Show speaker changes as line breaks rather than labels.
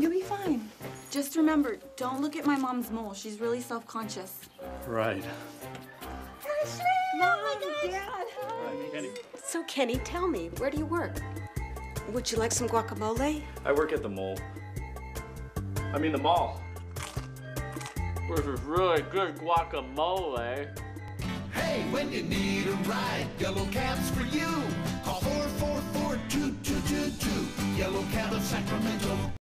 You'll be fine. Just remember, don't look at my mom's mole. She's really self-conscious.
Right.
Oh Mom, Dad.
So, Kenny, tell me, where do you work? Would you like some guacamole?
I work at the mall. I mean the mall.
This is really good guacamole.
Hey, when you need a ride, Yellow Cab's for you. Call 444-2222. Yellow Cab of Sacramento.